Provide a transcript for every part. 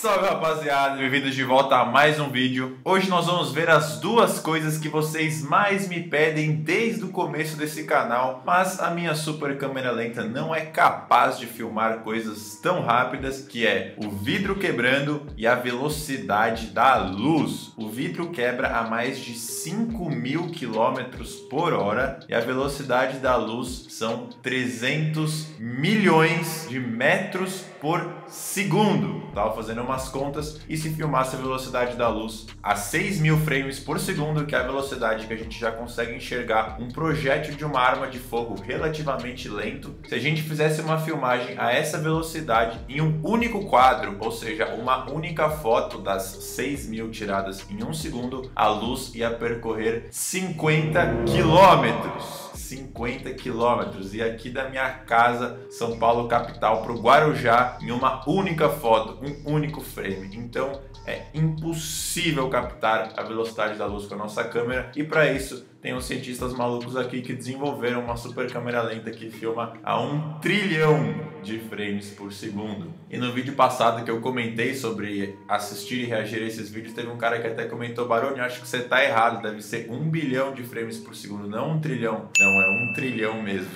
Salve rapaziada, bem-vindos de volta a mais um vídeo. Hoje nós vamos ver as duas coisas que vocês mais me pedem desde o começo desse canal, mas a minha super câmera lenta não é capaz de filmar coisas tão rápidas, que é o vidro quebrando e a velocidade da luz. O vidro quebra a mais de 5 mil quilômetros por hora e a velocidade da luz são 300 milhões de metros por segundo. Tava fazendo umas contas e se filmasse a velocidade da luz a 6 mil frames por segundo, que é a velocidade que a gente já consegue enxergar um projétil de uma arma de fogo relativamente lento, se a gente fizesse uma filmagem a essa velocidade em um único quadro, ou seja, uma única foto das 6 mil tiradas em um segundo, a luz ia percorrer 50 quilômetros. 50 quilômetros e aqui da minha casa, São Paulo capital, para o Guarujá em uma única foto, um único frame. Então é impossível captar a velocidade da luz com a nossa câmera e para isso tem uns cientistas malucos aqui que desenvolveram uma super câmera lenta que filma a um trilhão de frames por segundo. E no vídeo passado que eu comentei sobre assistir e reagir a esses vídeos, teve um cara que até comentou, Baroni, acho que você tá errado, deve ser um bilhão de frames por segundo, não um trilhão. Não, é um trilhão mesmo.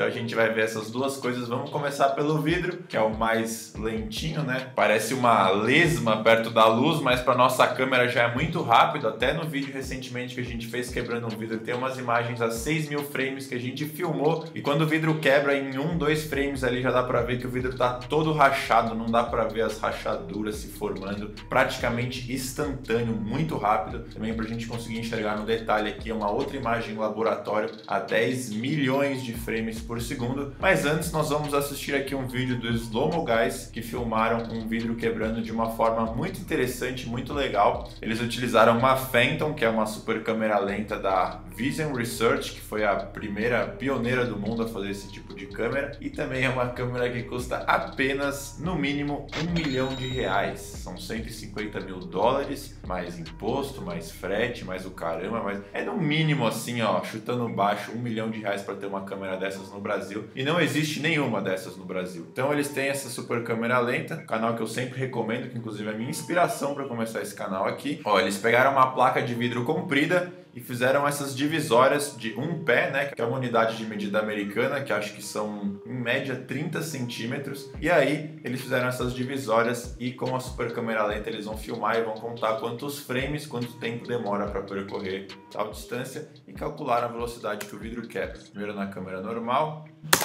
Então a gente vai ver essas duas coisas. Vamos começar pelo vidro, que é o mais lentinho, né? Parece uma lesma perto da luz, mas para nossa câmera já é muito rápido. Até no vídeo recentemente que a gente fez quebrando um vidro, tem umas imagens a 6 mil frames que a gente filmou. E quando o vidro quebra em um, dois frames ali, já dá para ver que o vidro tá todo rachado, não dá para ver as rachaduras se formando. Praticamente instantâneo, muito rápido. Também para a gente conseguir enxergar no detalhe aqui, uma outra imagem em laboratório a 10 milhões de frames por segundo. Mas antes nós vamos assistir aqui um vídeo do Slow Guys que filmaram um vidro quebrando de uma forma muito interessante, muito legal. Eles utilizaram uma Phantom, que é uma super câmera lenta da Vision Research, que foi a primeira pioneira do mundo a fazer esse tipo de câmera, e também é uma câmera que custa apenas, no mínimo, um milhão de reais. São 150 mil dólares, mais imposto, mais frete, mais o caramba, mas é no mínimo assim, ó, chutando baixo, um milhão de reais para ter uma câmera dessas no Brasil e não existe nenhuma dessas no Brasil. Então eles têm essa super câmera lenta, canal que eu sempre recomendo, que inclusive é a minha inspiração para começar esse canal aqui. Ó, eles pegaram uma placa de vidro comprida e fizeram essas divisórias de um pé, né, que é uma unidade de medida americana, que acho que são em média 30 centímetros. E aí eles fizeram essas divisórias e com a super câmera lenta eles vão filmar e vão contar quantos frames, quanto tempo demora para percorrer tal distância e calcular a velocidade que o vidro quebra. Primeiro na câmera normal.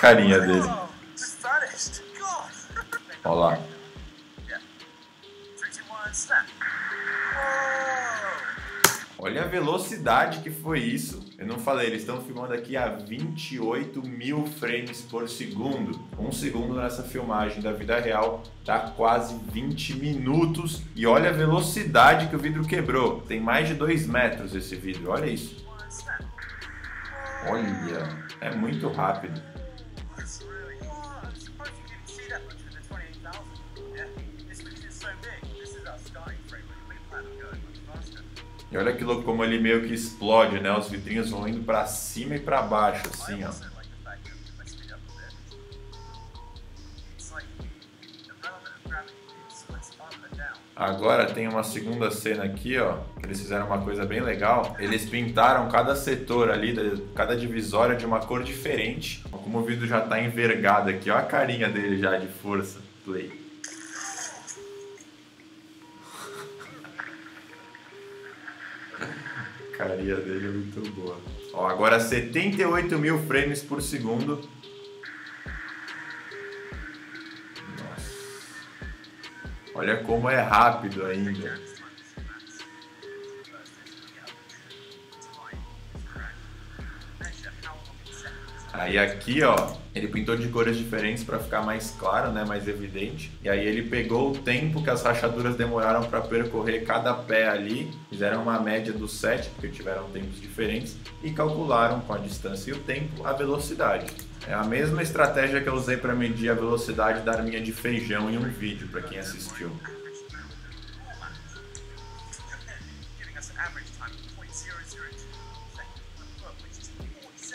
Carinha dele. Olha lá. Olha a velocidade que foi isso. Eu não falei, eles estão filmando aqui a 28 mil frames por segundo. Um segundo nessa filmagem da vida real dá quase 20 minutos. E olha a velocidade que o vidro quebrou. Tem mais de 2 metros esse vidro, olha isso. Olha, é muito rápido. E olha que louco como ele meio que explode, né? Os vidrinhos vão indo pra cima e pra baixo, assim, ó. Agora tem uma segunda cena aqui, ó, que eles fizeram uma coisa bem legal. Eles pintaram cada setor ali, da- cada divisória de uma cor diferente. Como o vidro já tá envergado aqui, ó a carinha dele já de força. Play. A carinha dele é muito boa. Ó, agora 78 mil frames por segundo. Nossa. Olha como é rápido ainda. Aí aqui, ó, ele pintou de cores diferentes para ficar mais claro, né, mais evidente. E aí ele pegou o tempo que as rachaduras demoraram para percorrer cada pé ali, fizeram uma média dos sete, porque tiveram tempos diferentes, e calcularam com a distância e o tempo a velocidade. É a mesma estratégia que eu usei para medir a velocidade da arminha de feijão em um vídeo, para quem assistiu.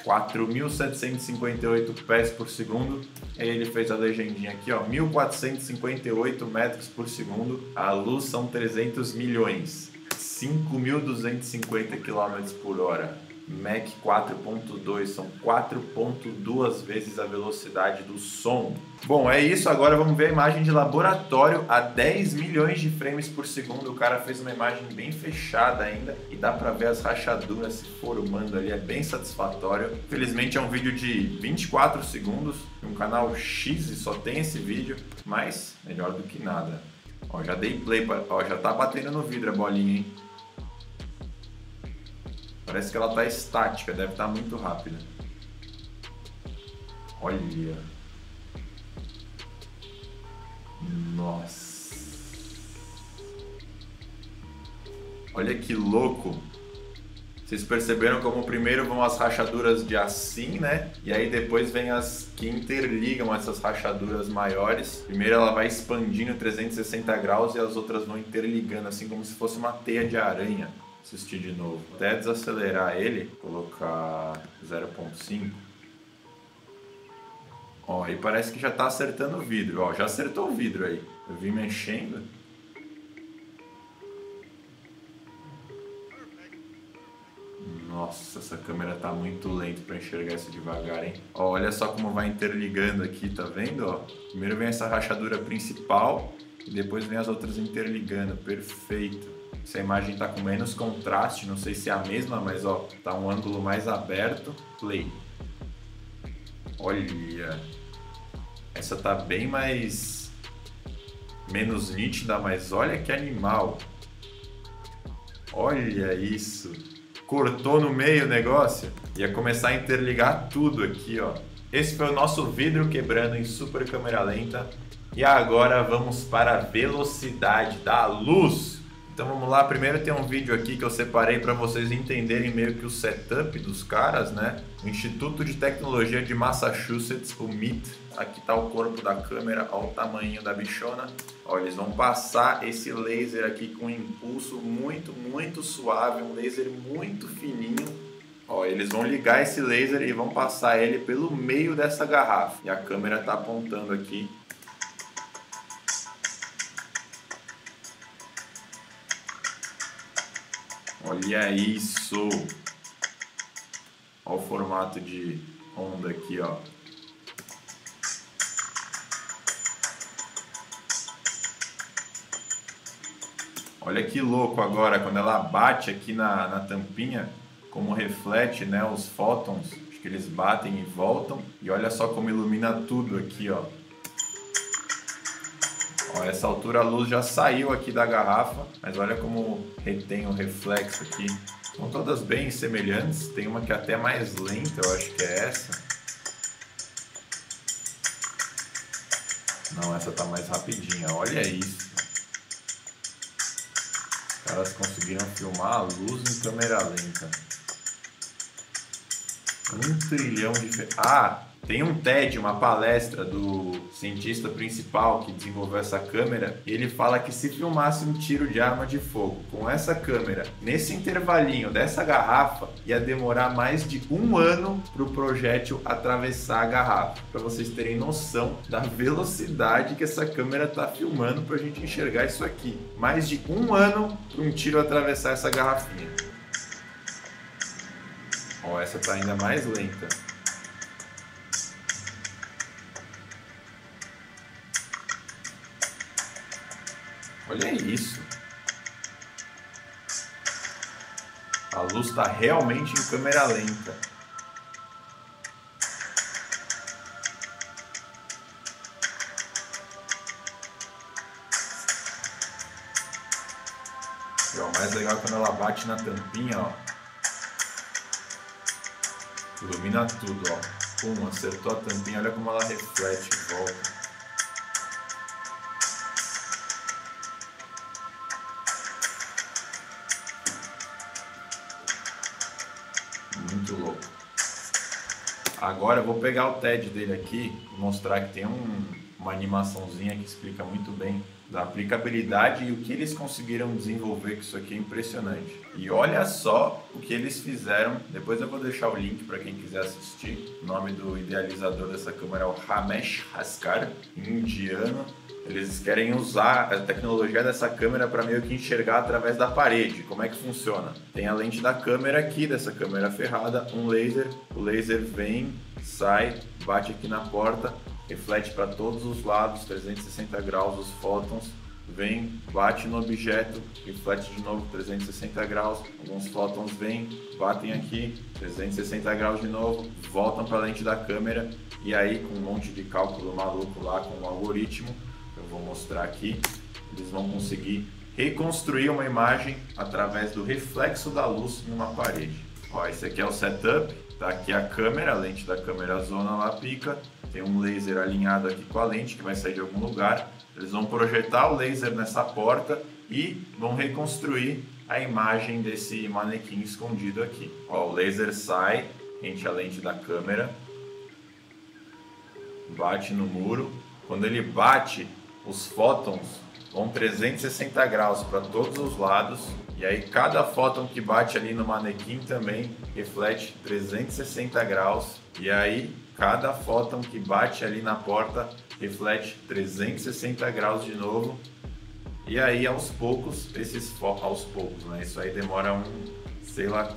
4.758 pés por segundo. Aí ele fez a legendinha aqui, ó, 1.458 metros por segundo. A luz são 300 milhões. 5.250 km por hora. Mach 4.2 são 4.2 vezes a velocidade do som. Bom, é isso. Agora vamos ver a imagem de laboratório a 10 milhões de frames por segundo. O cara fez uma imagem bem fechada ainda e dá para ver as rachaduras se formando ali. É bem satisfatório. Felizmente é um vídeo de 24 segundos. Um canal X e só tem esse vídeo, mas melhor do que nada. Ó, já dei play, pra... Ó, já tá batendo no vidro a bolinha, hein? Parece que ela tá estática, deve estar tá muito rápida. Olha. Nossa. Olha que louco. Vocês perceberam como primeiro vão as rachaduras de assim, né? E aí depois vem as que interligam essas rachaduras maiores. Primeiro ela vai expandindo 360 graus e as outras vão interligando, assim como se fosse uma teia de aranha assistir de novo. Até desacelerar ele, colocar 0.5. Ó, aí parece que já está acertando o vidro. Ó, já acertou o vidro aí. Eu vim mexendo. Nossa, essa câmera tá muito lenta para enxergar isso devagar, hein? Ó, olha só como vai interligando aqui, tá vendo? Ó, primeiro vem essa rachadura principal e depois vem as outras interligando. Perfeito. Essa imagem está com menos contraste, não sei se é a mesma, mas ó, tá um ângulo mais aberto. Play. Olha, essa tá bem mais menos nítida, mas olha que animal. Olha isso. Cortou no meio o negócio. Ia começar a interligar tudo aqui, ó. Esse foi o nosso vidro quebrando em super câmera lenta. E agora vamos para a velocidade da luz. Então vamos lá, primeiro tem um vídeo aqui que eu separei para vocês entenderem meio que o setup dos caras, né? O Instituto de Tecnologia de Massachusetts, o MIT. Aqui está o corpo da câmera, olha o tamanho da bichona. Olha, eles vão passar esse laser aqui com um impulso muito, muito suave, um laser muito fininho. Ó, eles vão ligar esse laser e vão passar ele pelo meio dessa garrafa. E a câmera está apontando aqui Olha isso! Olha o formato de onda aqui, ó. Olha que louco agora, quando ela bate aqui na, na tampinha, como reflete né, os fótons, que eles batem e voltam. E olha só como ilumina tudo aqui, ó. Ó, essa altura a luz já saiu aqui da garrafa, mas olha como retém o reflexo aqui. São todas bem semelhantes, tem uma que é até mais lenta, eu acho que é essa. Não, essa tá mais rapidinha, olha isso. Os caras conseguiram filmar a luz em câmera lenta. Um trilhão de... Ah, tem um TED, uma palestra do cientista principal que desenvolveu essa câmera, e ele fala que se filmasse um tiro de arma de fogo com essa câmera nesse intervalinho dessa garrafa, ia demorar mais de um ano para o projétil atravessar a garrafa. Para vocês terem noção da velocidade que essa câmera está filmando para a gente enxergar isso aqui. Mais de um ano para um tiro atravessar essa garrafinha. Ó, essa tá ainda mais lenta. Olha isso. A luz está realmente em câmera lenta. E, ó, mais legal é quando ela bate na tampinha, ó. Ilumina tudo, ó. Pum, acertou a tampinha, olha como ela reflete e volta. Agora eu vou pegar o TED dele aqui e mostrar que tem um, uma animaçãozinha que explica muito bem da aplicabilidade e o que eles conseguiram desenvolver, que isso aqui é impressionante. E olha só o que eles fizeram. Depois eu vou deixar o link para quem quiser assistir. O nome do idealizador dessa câmera é o Ramesh Haskar, indiano. Eles querem usar a tecnologia dessa câmera para meio que enxergar através da parede. Como é que funciona? Tem a lente da câmera aqui, dessa câmera ferrada, um laser. O laser vem, sai, bate aqui na porta, reflete para todos os lados, 360 graus os fótons, vem, bate no objeto, reflete de novo 360 graus, alguns fótons vêm, batem aqui, 360 graus de novo, voltam para a lente da câmera e aí com um monte de cálculo maluco lá com o algoritmo, eu vou mostrar aqui, eles vão conseguir reconstruir uma imagem através do reflexo da luz em uma parede. Ó, esse aqui é o setup, tá aqui a câmera, a lente da câmera zona lá pica, tem um laser alinhado aqui com a lente que vai sair de algum lugar. Eles vão projetar o laser nessa porta e vão reconstruir a imagem desse manequim escondido aqui. Ó, o laser sai, rente a lente da câmera, bate no muro. Quando ele bate, os fótons vão 360 graus para todos os lados. E aí cada fóton que bate ali no manequim também reflete 360 graus. E aí cada fóton que bate ali na porta reflete 360 graus de novo. E aí aos poucos, esses aos poucos, né? Isso aí demora um, sei lá,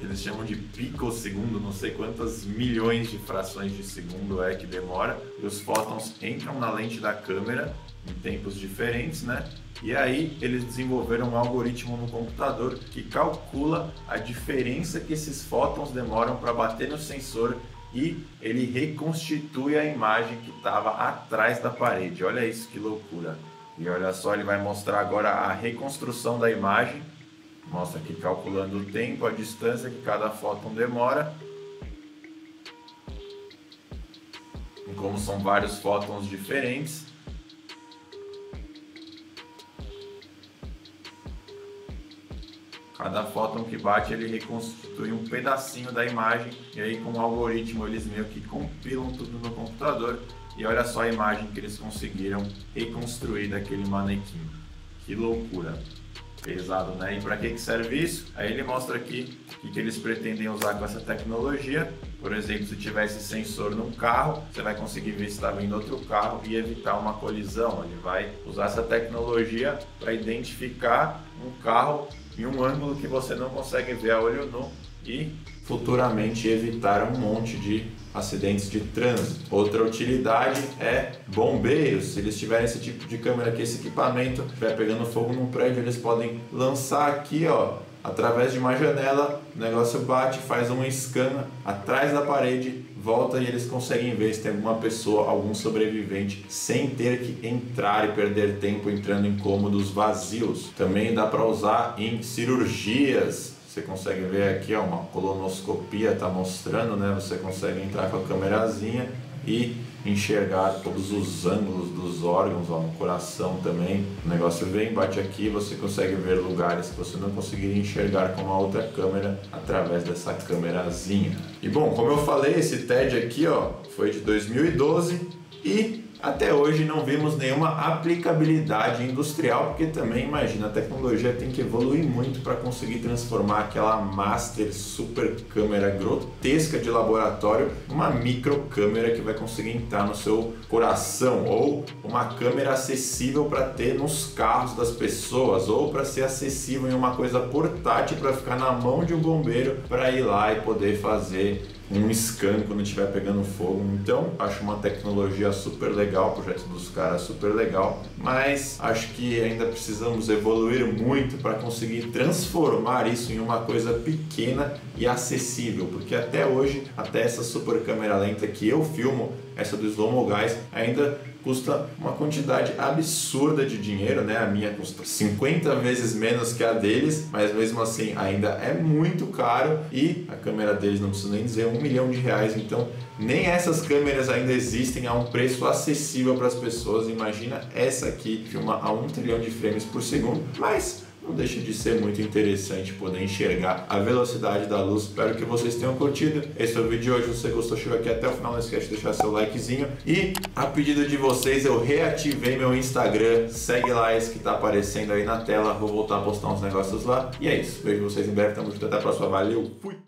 eles chamam de picosegundo, não sei quantas milhões de frações de segundo é que demora. E os fótons entram na lente da câmera em tempos diferentes, né? E aí eles desenvolveram um algoritmo no computador que calcula a diferença que esses fótons demoram para bater no sensor e ele reconstitui a imagem que estava atrás da parede. Olha isso que loucura. E olha só, ele vai mostrar agora a reconstrução da imagem. Mostra aqui calculando o tempo, a distância que cada fóton demora. E como são vários fótons diferentes, Cada fóton que bate ele reconstitui um pedacinho da imagem e aí com o algoritmo eles meio que compilam tudo no computador e olha só a imagem que eles conseguiram reconstruir daquele manequim. Que loucura! Pesado, né? E para que, que serve isso? Aí ele mostra aqui o que eles pretendem usar com essa tecnologia. Por exemplo, se tivesse sensor num carro, você vai conseguir ver se está vindo outro carro e evitar uma colisão. Ele vai usar essa tecnologia para identificar um carro em um ângulo que você não consegue ver a olho nu e futuramente evitar um monte de acidentes de trânsito. Outra utilidade é bombeiros. Se eles tiverem esse tipo de câmera aqui, esse equipamento estiver pegando fogo num prédio, eles podem lançar aqui, ó, através de uma janela, o negócio bate, faz um scan atrás da parede, volta e eles conseguem ver se tem alguma pessoa, algum sobrevivente, sem ter que entrar e perder tempo entrando em cômodos vazios. Também dá para usar em cirurgias. Você consegue ver aqui, ó, uma colonoscopia está mostrando, né? Você consegue entrar com a câmerazinha e enxergar todos os ângulos dos órgãos, ó, no coração também. O negócio vem, bate aqui, você consegue ver lugares que você não conseguiria enxergar com uma outra câmera através dessa câmerazinha. E bom, como eu falei, esse TED aqui, ó, foi de 2012 e até hoje não vimos nenhuma aplicabilidade industrial, porque também imagina, a tecnologia tem que evoluir muito para conseguir transformar aquela master super câmera grotesca de laboratório numa micro câmera que vai conseguir entrar no seu coração ou uma câmera acessível para ter nos carros das pessoas ou para ser acessível em uma coisa portátil para ficar na mão de um bombeiro para ir lá e poder fazer um scan quando estiver pegando fogo. Então, acho uma tecnologia super legal, o projeto dos caras super legal, mas acho que ainda precisamos evoluir muito para conseguir transformar isso em uma coisa pequena e acessível, porque até hoje, até essa super câmera lenta que eu filmo, essa do Slow Mo Guys, ainda custa uma quantidade absurda de dinheiro, né? A minha custa 50 vezes menos que a deles, mas mesmo assim ainda é muito caro e a câmera deles não preciso nem dizer um milhão de reais, então nem essas câmeras ainda existem a um preço acessível para as pessoas. Imagina essa aqui filma a um trilhão de frames por segundo, mas não deixa de ser muito interessante poder enxergar a velocidade da luz. Espero que vocês tenham curtido. Esse é o vídeo de hoje. Se você gostou, chegou aqui até o final. Não esquece de deixar seu likezinho. E a pedido de vocês, eu reativei meu Instagram. Segue lá esse que tá aparecendo aí na tela. Vou voltar a postar uns negócios lá. E é isso. Vejo vocês em breve. Tamo junto. Até a próxima. Valeu. Fui.